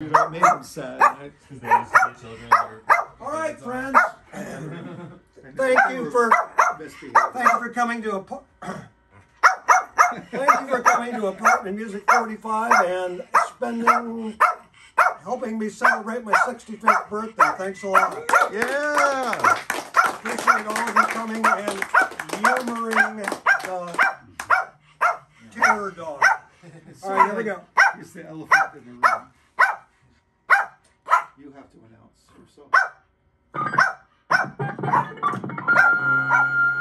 It made them sad. I- Because they used to be children. Or, All right, friends. Thank you for thank you for coming to a thank you for coming to Apartment Music 45 and spending helping me celebrate my 65th birthday. Thanks a lot. Yeah. Appreciate all of you coming and humoring the terror dog. All right, here we go. Here's the elephant in the room. You have to announce your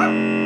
Woo!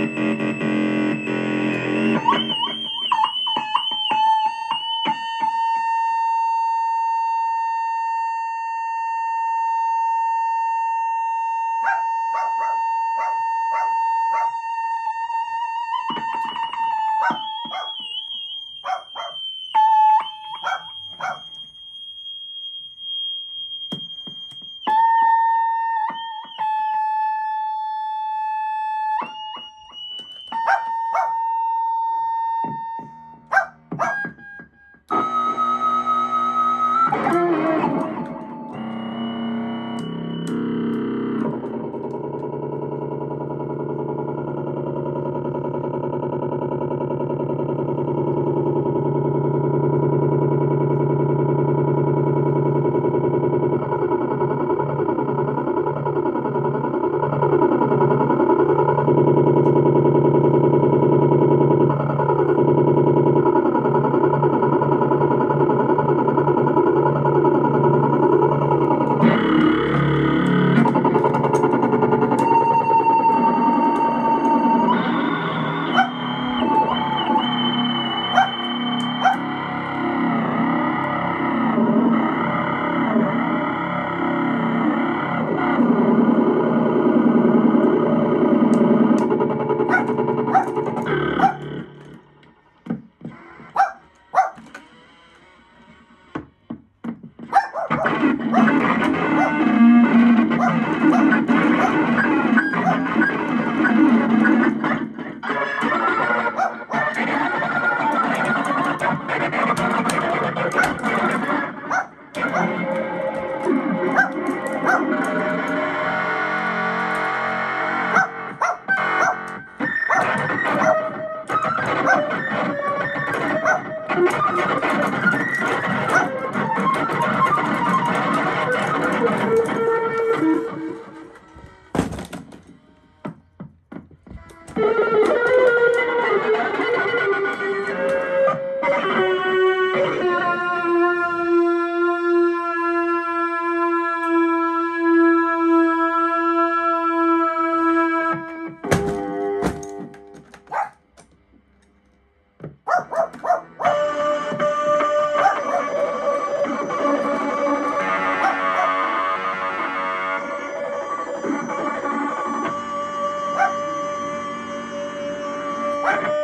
Hey!